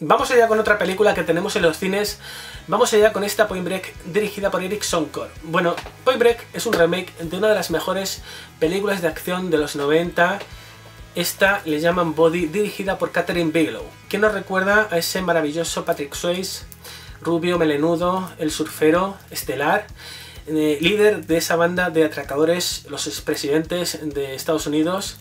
Vamos allá con otra película que tenemos en los cines. Vamos allá con esta Point Break dirigida por Eric Sonkor. Bueno, Point Break es un remake de una de las mejores películas de acción de los 90. Esta le llaman Body, dirigida por Catherine Bigelow, que nos recuerda a ese maravilloso Patrick Swayze, rubio, melenudo, el surfero estelar, eh, líder de esa banda de atracadores, los expresidentes de Estados Unidos,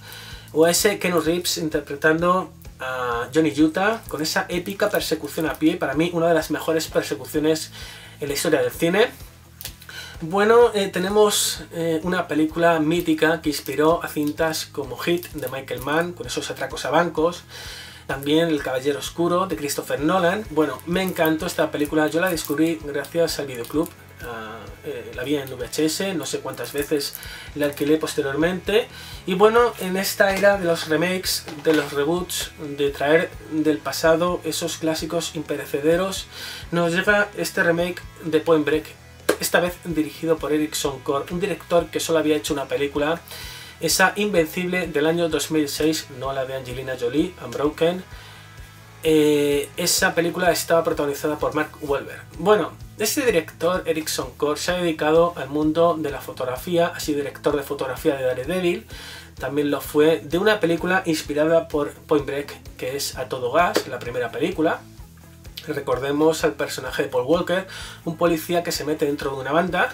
o a ese Ken Reeves interpretando a Johnny Utah con esa épica persecución a pie, para mí una de las mejores persecuciones en la historia del cine. Bueno, eh, tenemos eh, una película mítica que inspiró a cintas como Hit de Michael Mann, con esos atracos a bancos, también El Caballero Oscuro de Christopher Nolan. Bueno, me encantó esta película, yo la descubrí gracias al videoclub eh, la vi en VHS, no sé cuántas veces la alquilé posteriormente. Y bueno, en esta era de los remakes, de los reboots, de traer del pasado esos clásicos imperecederos, nos llega este remake de Point Break, esta vez dirigido por Eric Sonkor, un director que solo había hecho una película, esa Invencible del año 2006, no la de Angelina Jolie, Unbroken. Eh, esa película estaba protagonizada por Mark Wahlberg. Bueno, este director, Erickson Core, se ha dedicado al mundo de la fotografía, ha sido director de fotografía de Daredevil, también lo fue de una película inspirada por Point Break, que es A Todo Gas, la primera película. Recordemos al personaje de Paul Walker, un policía que se mete dentro de una banda,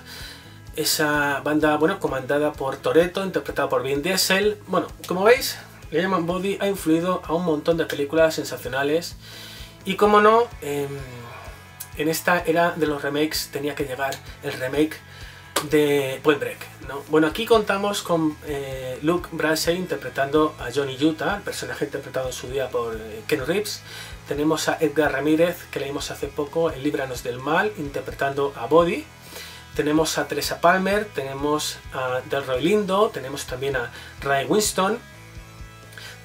esa banda, bueno, comandada por Toretto, interpretada por Vin Diesel. Bueno, como veis, le llaman Body ha influido a un montón de películas sensacionales y como no, em, en esta era de los remakes tenía que llegar el remake de Point Break. Bueno, aquí contamos con eh, Luke Bracey interpretando a Johnny Utah, el personaje interpretado en su día por eh, Ken Reeves. Tenemos a Edgar Ramírez, que leímos hace poco en Líbranos del Mal, interpretando a Body. Tenemos a Teresa Palmer, tenemos a Delroy Lindo, tenemos también a Ray Winston,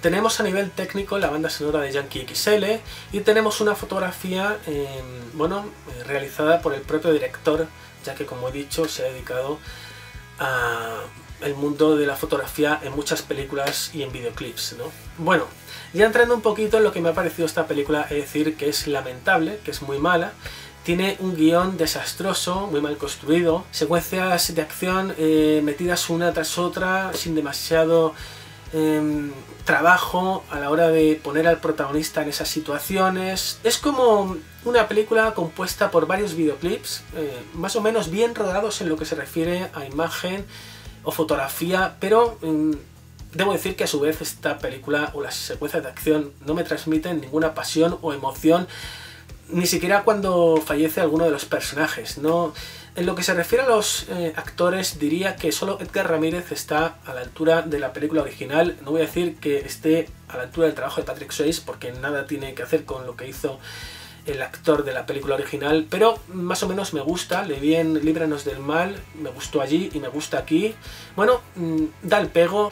tenemos a nivel técnico la banda sonora de Yankee XL y tenemos una fotografía em, bueno, eh, realizada por el propio director, ya que como he dicho se ha dedicado al mundo de la fotografía en muchas películas y en videoclips. ¿no? Bueno, ya entrando un poquito en lo que me ha parecido esta película, es decir que es lamentable, que es muy mala, tiene un guion desastroso, muy mal construido, secuencias de acción eh, metidas una tras otra, sin demasiado Em, trabajo a la hora de poner al protagonista en esas situaciones. Es como una película compuesta por varios videoclips, eh, más o menos bien rodados en lo que se refiere a imagen o fotografía, pero em, debo decir que a su vez esta película o las secuencias de acción no me transmiten ninguna pasión o emoción, ni siquiera cuando fallece alguno de los personajes. No, en lo que se refiere a los eh, actores, diría que solo Edgar Ramírez está a la altura de la película original. No voy a decir que esté a la altura del trabajo de Patrick Swayze, porque nada tiene que hacer con lo que hizo el actor de la película original, pero más o menos me gusta, le vi en Líbranos del Mal, me gustó allí y me gusta aquí. Bueno, mm, da el pego.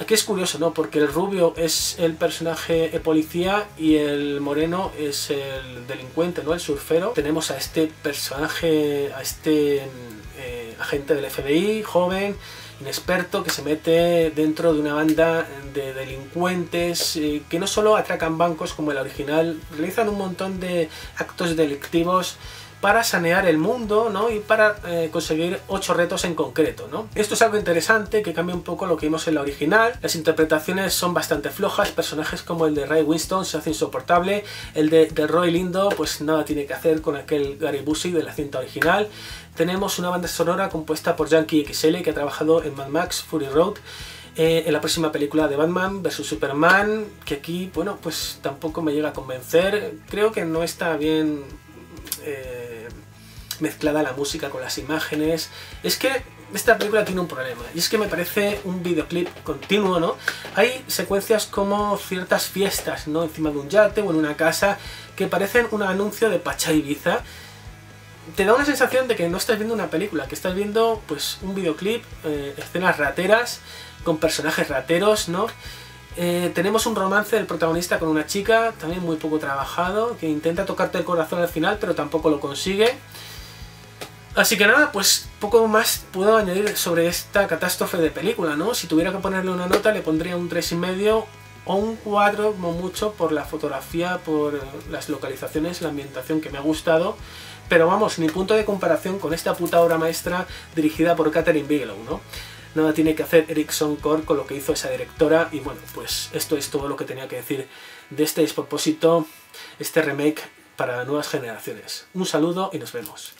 Aquí es curioso, ¿no? Porque el rubio es el personaje policía y el moreno es el delincuente, ¿no? El surfero. Tenemos a este personaje, a este eh, agente del FBI, joven, inexperto, que se mete dentro de una banda de delincuentes eh, que no solo atracan bancos como el original, realizan un montón de actos delictivos para sanear el mundo ¿no? y para eh, conseguir ocho retos en concreto. ¿no? Esto es algo interesante que cambia un poco lo que vimos en la original. Las interpretaciones son bastante flojas, personajes como el de Ray Winston se hace insoportable, el de, Roy Lindo pues nada tiene que hacer con aquel Gary Busey de la cinta original. Tenemos una banda sonora compuesta por Yankee XL que ha trabajado en Mad Max Fury Road. Eh, en la próxima película de Batman vs Superman, que aquí, bueno, pues tampoco me llega a convencer. Creo que no está bien eh, mezclada la música con las imágenes. Es que esta película tiene un problema, y es que me parece un videoclip continuo, ¿no? Hay secuencias como ciertas fiestas, ¿no? Encima de un yate o en una casa, que parecen un anuncio de Pacha Ibiza. Te da una sensación de que no estás viendo una película, que estás viendo pues un videoclip, eh, escenas rateras, con personajes rateros, ¿no? Eh, tenemos un romance del protagonista con una chica, también muy poco trabajado, que intenta tocarte el corazón al final, pero tampoco lo consigue. Así que nada, pues poco más puedo añadir sobre esta catástrofe de película, ¿no? Si tuviera que ponerle una nota le pondría un 3,5 o un 4 como mucho por la fotografía, por las localizaciones, la ambientación que me ha gustado, pero vamos, ni punto de comparación con esta puta obra maestra dirigida por Catherine Bigelow, ¿no? Nada tiene que hacer Erickson Core con lo que hizo esa directora y bueno, pues esto es todo lo que tenía que decir de este despropósito, este remake para nuevas generaciones. Un saludo y nos vemos.